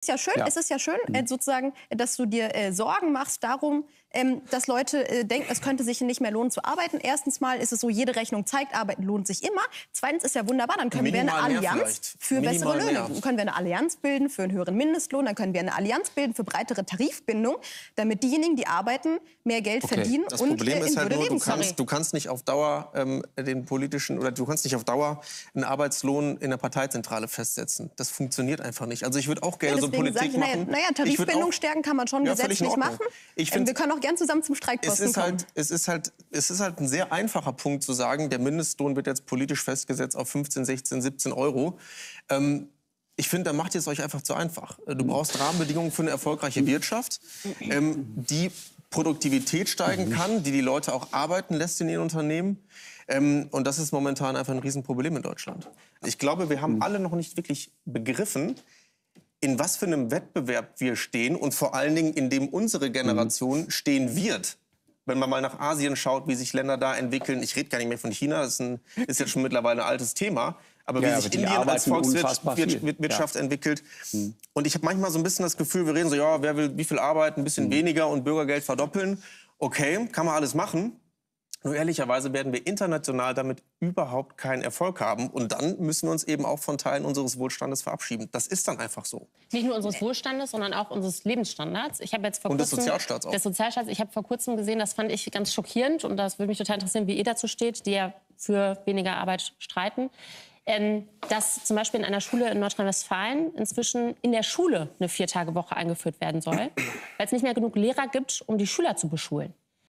ist ja schön, Ja. es ist ja schön, Mhm. äh, sozusagen, dass du dir äh, Sorgen machst darum, ähm, dass Leute äh, denken, es könnte sich nicht mehr lohnen zu arbeiten. Erstens mal ist es so, jede Rechnung zeigt, arbeiten lohnt sich immer. Zweitens ist ja wunderbar, dann können wir eine Minimal Allianz für bessere Minimal Löhne. mehr. Dann können wir eine Allianz bilden für einen höheren Mindestlohn, dann können wir eine Allianz bilden für breitere Tarifbindung, damit diejenigen, die arbeiten, mehr Geld Okay. verdienen Das und Problem äh, in ist halt Würde nur, du leben kannst, du kannst nicht auf Dauer ähm, den politischen oder du kannst nicht auf Dauer einen Arbeitslohn in der Parteizentrale festsetzen. Das funktioniert einfach nicht. Also ich würde auch gerne Ja, so deswegen Politik ich, naja, machen. naja, würd Tarifbindung auch- stärken kann man schon Ja, gesetzlich machen. Ich Ähm, find- wir können auch gern zusammen zum es Streikposten ist, kommen. halt, es, ist halt, es ist halt ein sehr einfacher Punkt zu sagen, der Mindestlohn wird jetzt politisch festgesetzt auf 15, 16, 17 Euro. Ähm, ich finde, da macht ihr es euch einfach zu einfach. Äh, Du brauchst Rahmenbedingungen für eine erfolgreiche Wirtschaft, ähm, die Produktivität steigen kann, die die Leute auch arbeiten lässt in ihren Unternehmen. Ähm, und das ist momentan einfach ein Riesenproblem in Deutschland. Ich glaube, wir haben alle noch nicht wirklich begriffen, in was für einem Wettbewerb wir stehen und vor allen Dingen, in dem unsere Generation stehen wird. Wenn man mal nach Asien schaut, wie sich Länder da entwickeln, ich rede gar nicht mehr von China, das ist, ein, ist jetzt schon mittlerweile ein altes Thema, aber wie Ja, sich aber die Indien als. Volkswirtschaft entwickelt. Und ich habe manchmal so ein bisschen das Gefühl, wir reden so, ja, wer will wie viel arbeiten, ein bisschen weniger und Bürgergeld verdoppeln. Okay, kann man alles machen. Nur ehrlicherweise werden wir international damit überhaupt keinen Erfolg haben. Und dann müssen wir uns eben auch von Teilen unseres Wohlstandes verabschieden. Das ist dann einfach so. Nicht nur unseres Wohlstandes, sondern auch unseres Lebensstandards. Ich habe jetzt vor Und des Sozialstaats auch. Des Sozialstaats. Ich habe vor kurzem gesehen, das fand ich ganz schockierend und das würde mich total interessieren, wie ihr dazu steht, die ja für weniger Arbeit streiten. Ähm, dass zum Beispiel in einer Schule in Nordrhein-Westfalen inzwischen in der Schule eine Viertagewoche eingeführt werden soll, weil es nicht mehr genug Lehrer gibt, um die Schüler zu beschulen.